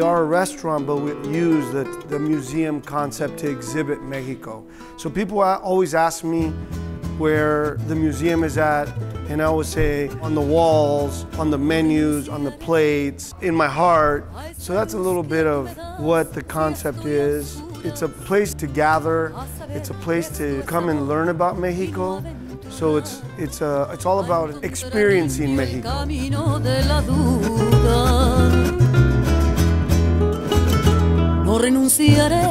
are a restaurant, but we use the, the museum concept to exhibit Mexico. So people always ask me where the museum is at, and I always say on the walls, on the menus, on the plates, in my heart. So that's a little bit of what the concept is. It's a place to gather. It's a place to come and learn about Mexico. So it's it's uh, it's all about experiencing Mexico. Renunciaré